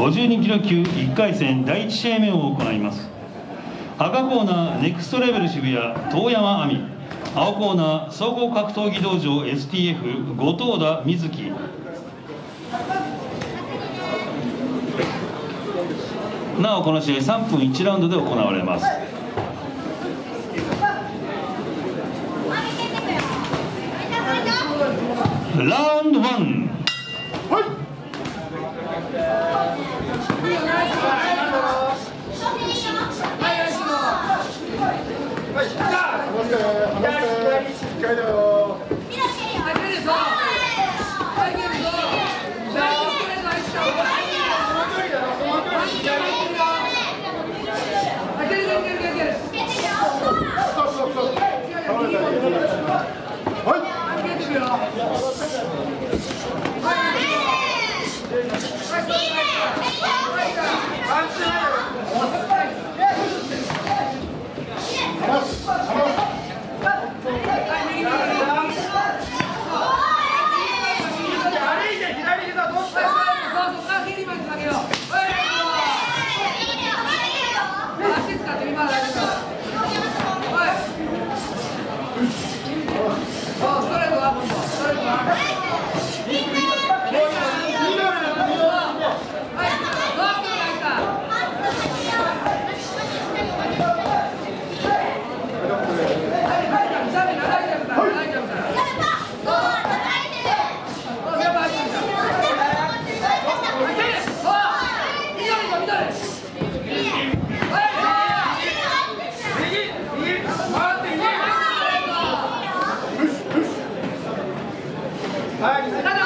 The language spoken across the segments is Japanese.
52キロ級1回戦第1試合目を行います。赤コーナーネクストレベル渋谷遠山亜美。青コーナー総合格闘技道場 STF 後藤田瑞希。なおこの試合3分1ラウンドで行われます。ラウンド1 Steven! はい、い。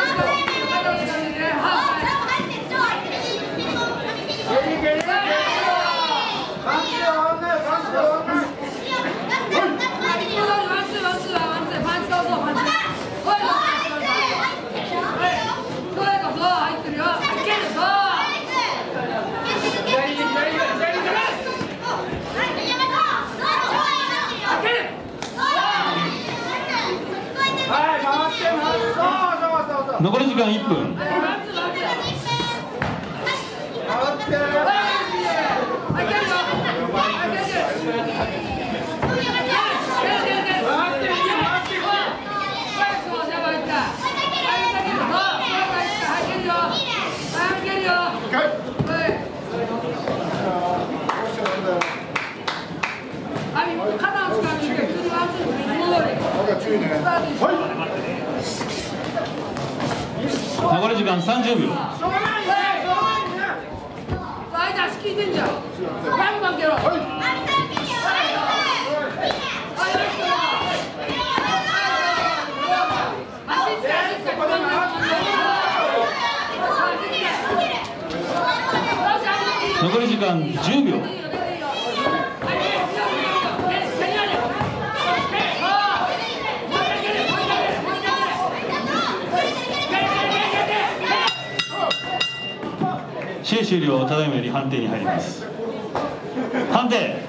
残り時間1分。はい。残り時間30秒。間足聞いてんじゃん。バンバン蹴ろ残り時間10秒試合終了ただいまより判定に入ります。判定。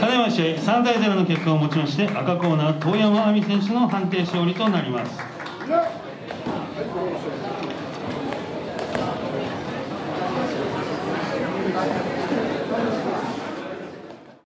ただいま試合3対0の結果をもちまして赤コーナー遠山亜美選手の判定勝利となります。